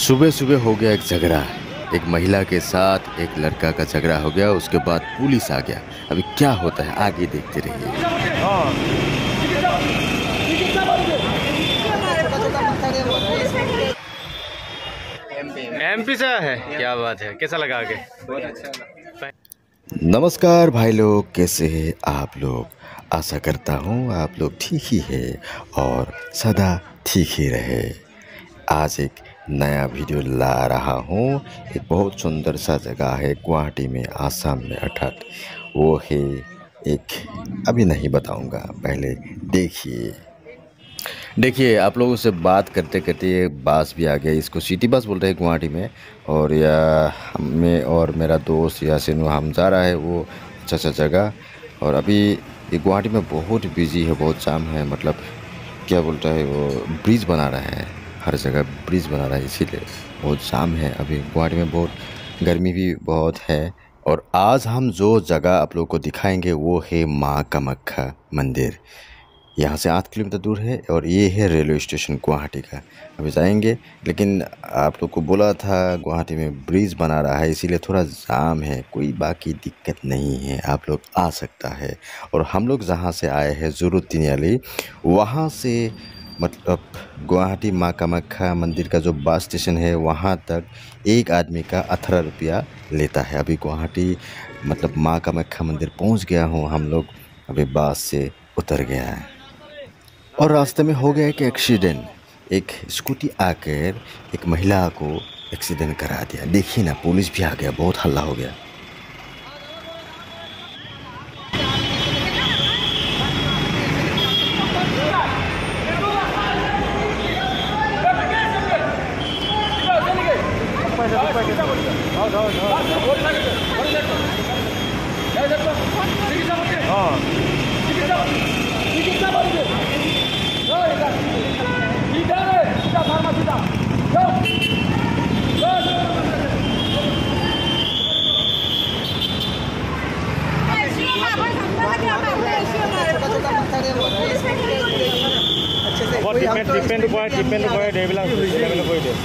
सुबह सुबह हो गया एक झगड़ा। एक महिला के साथ एक लड़का का झगड़ा हो गया उसके बाद पुलिस आ गया। अभी क्या होता है आगे देखते रहिए। एमपी से है? क्या बात है कैसा लगा आगे? नमस्कार भाई लोग कैसे हैं आप लोग? आशा करता हूँ आप लोग ठीक ही है और सदा ठीक ही रहे। आज एक नया वीडियो ला रहा हूँ। एक बहुत सुंदर सा जगह है गुवाहाटी में, आसाम में, अर्थात वो है एक, अभी नहीं बताऊँगा, पहले देखिए। देखिए, आप लोगों से बात करते करते बस भी आ गया, इसको सिटी बस बोलते हैं गुवाहाटी में, और या मैं और मेरा दोस्त यासिन हम जा रहा है, वो अच्छा अच्छा जगह, और अभी ये गुवाहाटी में बहुत बिज़ी है, बहुत जाम है मतलब क्या बोलता है वो, ब्रिज बना रहा है। हर जगह ब्रिज बना रहा है, इसीलिए बहुत जाम है अभी। गुवाहाटी में बहुत गर्मी भी बहुत है और आज हम जो जगह आप लोगों को दिखाएँगे वो है माँ कामाख्या मंदिर। यहाँ से आठ किलोमीटर दूर है और ये है रेलवे स्टेशन गुवाहाटी का। अभी जाएँगे, लेकिन आप लोग को बोला था गुवाहाटी में ब्रिज बना रहा है, इसीलिए थोड़ा जाम है, कोई बाकी दिक्कत नहीं है, आप लोग आ सकता है। और हम लोग जहाँ से आए हैं ज़रूरतीन अली वहाँ से मतलब गुवाहाटी माँ कामाख्या मंदिर का जो बस स्टेशन है, वहाँ तक एक आदमी का अठारह रुपया लेता है। अभी गुवाहाटी मतलब माँ कामाख्या मंदिर पहुँच गया हूँ, हम लोग अभी बस से उतर गया है। और रास्ते में हो गया एक एक्सीडेंट एक स्कूटी आकर एक महिला को एक्सीडेंट करा दिया। देखिए ना पुलिस भी आ गया, बहुत हल्ला हो गया। হ'ব ডিপেণ্ড ডিপেণ্ড কৰে ডিপেণ্ড কৰে এইবিলাক এইবিলাক কৰি দিয়ে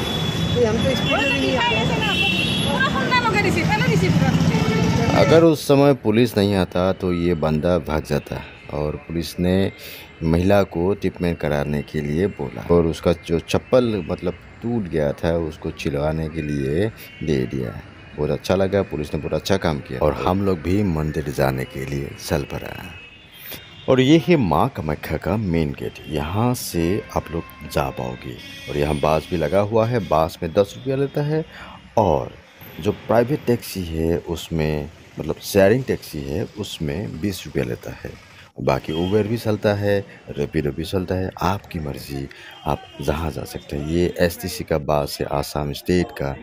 अगर उस समय पुलिस नहीं आता तो ये बंदा भाग जाता और पुलिस ने महिला को ट्रीटमेंट कराने के लिए बोला। और उसका जो चप्पल मतलब टूट गया था, उसको चिलवाने के लिए दे दिया। बहुत अच्छा लगा, पुलिस ने बहुत अच्छा काम किया। और हम लोग भी मंदिर जाने के लिए चल पड़ा। और ये है माँ कामाख्या का मेन गेट यहाँ से आप लोग जा पाओगे। और यहाँ बास भी लगा हुआ है, बास में दस रुपया लेता है और जो प्राइवेट टैक्सी है, उसमें मतलब शेयरिंग टैक्सी है, उसमें बीस रुपया लेता है। बाकी उबर भी चलता है रेपिडो भी चलता है, आपकी मर्ज़ी, आप जहाँ जा सकते हैं। ये एसटीसी का बास है आसाम स्टेट का।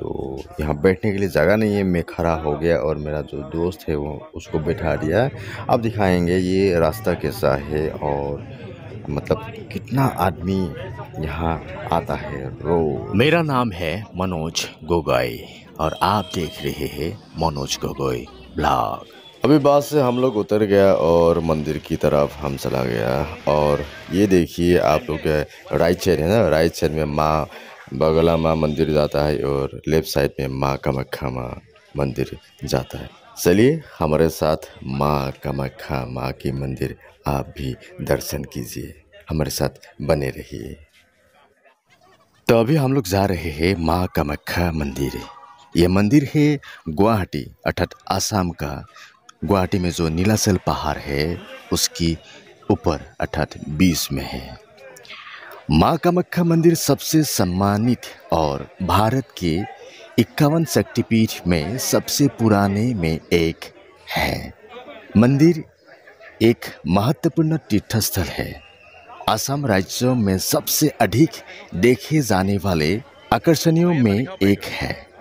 तो यहाँ बैठने के लिए जगह नहीं है, मैं खड़ा हो गया और मेरा जो दोस्त है, वो उसको बैठा दिया। अब दिखाएँगे ये रास्ता कैसा है और मतलब कितना आदमी यहाँ आता है। रो मेरा नाम है मनोज गोगोई। और आप देख रहे हैं मनोज गोगोई ब्लॉग। अभी बात से हम लोग उतर गया और मंदिर की तरफ़ हम चला गया। और ये देखिए आप लोग राइट साइड है ना? राइट साइड में माँ, बगला माँ मंदिर जाता है और लेफ़्ट साइड में माँ कामाख्या माँ मंदिर जाता है। चलिए हमारे साथ माँ कामाख्या माँ के मंदिर, आप भी दर्शन कीजिए। हमारे साथ बने रहिए। तो अभी हम लोग जा रहे हैं माँ कामाख्या मंदिर। ये मंदिर है गुवाहाटी, अर्थात आसाम का। गुवाहाटी में जो नीलाचल पहाड़ है, उसकी ऊपर, अर्थात बीस में है। माँ कामाख्या मंदिर सबसे सम्मानित और भारत के इक्यावन शक्तिपीठ में सबसे पुराने में एक है। मंदिर एक महत्वपूर्ण तीर्थस्थल है। असम राज्यों में सबसे अधिक देखे जाने वाले आकर्षणियों में एक है।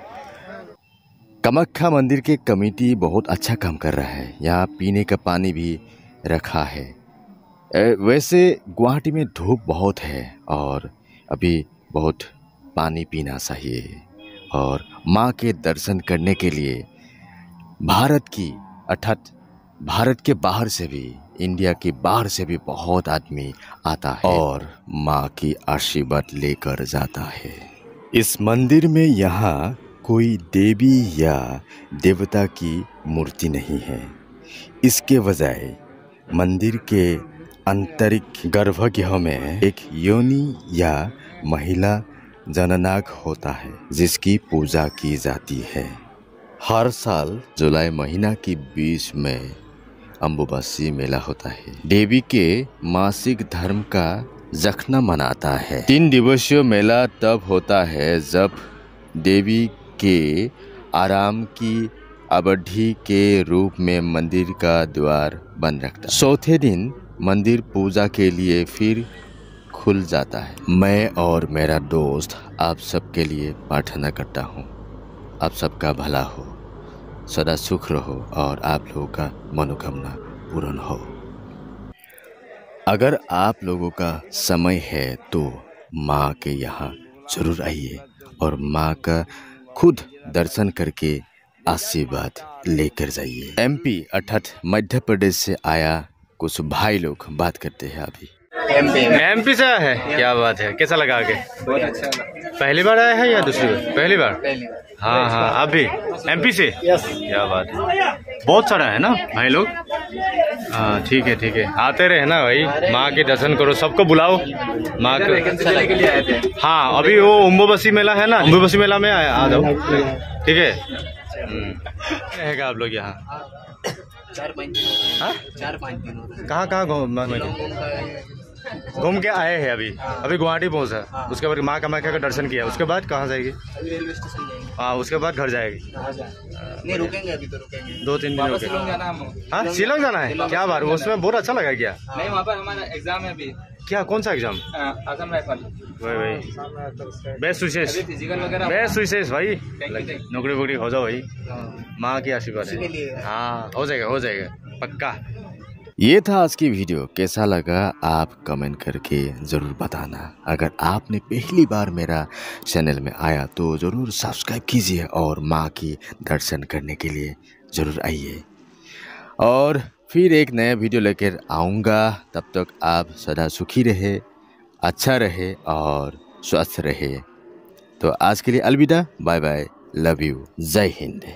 कामाख्या मंदिर के कमेटी बहुत अच्छा काम कर रहा है। यहाँ पीने का पानी भी रखा है। वैसे गुवाहाटी में धूप बहुत है और अभी बहुत पानी पीना चाहिए। और माँ के दर्शन करने के लिए भारत की, अर्थात भारत के बाहर से भी, इंडिया के बाहर से भी बहुत आदमी आता है और माँ की आशीर्वाद लेकर जाता है। इस मंदिर में यहाँ कोई देवी या देवता की मूर्ति नहीं है। इसके बजाय मंदिर के आंतरिक गर्भगृह में एक योनि या महिला जननाक होता है, जिसकी पूजा की जाती है। हर साल जुलाई महीना की बीच में अम्बुबासी मेला होता है। देवी के मासिक धर्म का जखना मनाता है। तीन दिवसीय मेला तब होता है जब देवी के आराम की अवधि के रूप में मंदिर का द्वार बंद रखता है। चौथे दिन मंदिर पूजा के लिए फिर खुल जाता है। मैं और मेरा दोस्त आप सबके लिए प्रार्थना करता हूँ। आप सबका भला हो, सदा सुख रहो और आप लोगों का मनोकामना पूर्ण हो। अगर आप लोगों का समय है तो माँ के यहाँ ज़रूर आइए और माँ का खुद दर्शन करके आशीर्वाद लेकर जाइए। एमपी अर्थात मध्य प्रदेश से आया कुछ भाई लोग बात करते हैं अभी। एमपी से आया है? क्या बात है। कैसा लगा आगे? बहुत अच्छा पहली बार आया है या दूसरी बार? पहली बार। पहली हाँ हाँ अभी। एमपी से? क्या बात है। बहुत सारा है ना भाई लोग? हाँ ठीक है ठीक है। आते रहे ना भाई। माँ के दर्शन करो सबको बुलाओ। माँ के लिए हाँ अभी वो उम्बोबसी मेला है ना? उम्बोबसी मेला में आया आ जाओ। ठीक है? हम्म। रहेगा आप लोग यहाँ। चार पाँच हाँ? चार पाँच दिन कहाँ कहाँ घूम घूम के आए हैं अभी। अभी गुवाहाटी पहुँचा। उसके बाद माँ कामाख्या का दर्शन किया। उसके बाद कहाँ जाएगी? रेलवे स्टेशन हाँ उसके बाद घर जाएगी। नहीं रुकेंगे अभी तो रुकेंगे। दो तीन दिन वापस रुके शिलोंग जाना हाँ शिलोंग जाना है? क्या बात उसमें बहुत अच्छा लगा क्या? नहीं वहाँ पर हमारा एग्ज़ाम है अभी। क्या कौन सा एग्ज़ाम राइफल भाई भाई बेस्ट विशेष। बेस्ट विशेष भाई. नौकरी वोकरी हो जाओ भाई। हाँ। माँ की आशीर्वाद। हाँ हो जाएगा हो जाएगा। पक्का। ये था आज की वीडियो। कैसा लगा आप कमेंट करके ज़रूर बताना। अगर आपने पहली बार मेरा चैनल में आया तो ज़रूर सब्सक्राइब कीजिए और माँ की दर्शन करने के लिए ज़रूर आइए। और फिर एक नया वीडियो लेकर आऊँगा। तब तक आप सदा सुखी रहे अच्छा रहे और स्वस्थ रहे। तो आज के लिए अलविदा। Bye bye. Love you. जय हिंद।